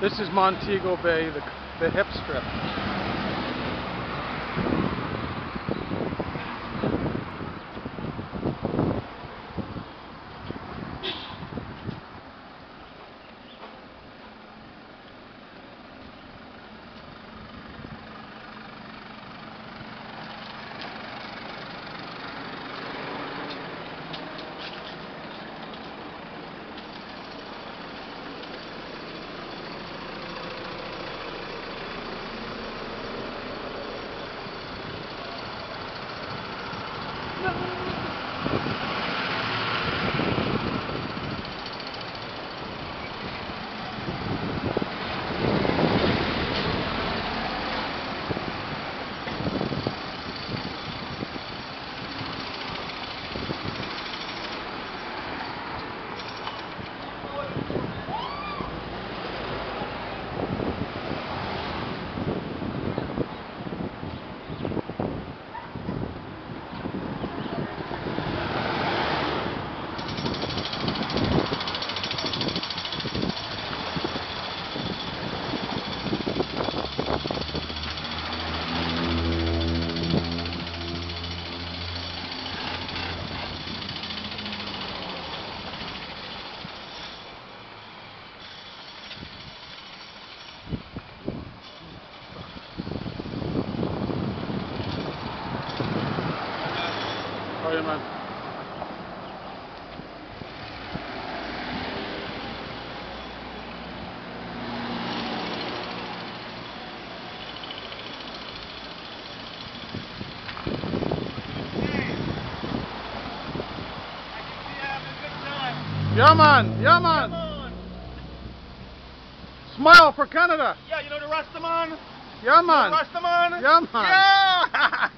This is Montego Bay, the, the hip strip. Dios. Oh yeah, man. Yeah, man. Yeah, man. Smile for Canada. Yeah, you know the Rastaman? Yeah, man. Rastaman? Yeah, man. Yeah!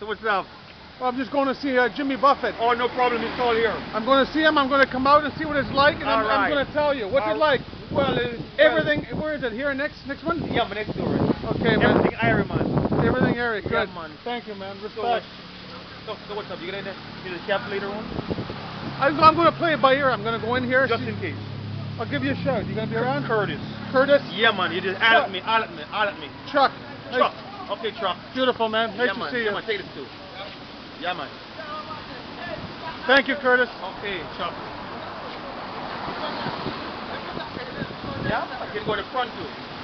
so what's up? Well, I'm just going to see uh, Jimmy Buffett. Oh, no problem. He's all here. I'm going to see him. I'm going to come out and see what it's like, and I'm, All I'm going to tell you. What's All it like? Well, it's, Everything. Where is it? Here next next one? Yeah, my next door. Okay, man. Everything irie man. Everything, irie. Yeah, Good. man. Thank you, man. So, Respect. so, so what's up? You gonna get the calculator one? I'm, I'm going to play it by ear. I'm going to go in here. Just see- in case. I'll give you a shout. You going to be around? Curtis. Curtis. Yeah, man. You just add at me, add at me, add at me. Chuck. Hey, Okay, Chuck. Beautiful, man. Nice yeah, to man. see yeah, you. man. Take this too. Yeah, man. Thank you, Curtis. Okay, truck. Yeah, I can go to front too.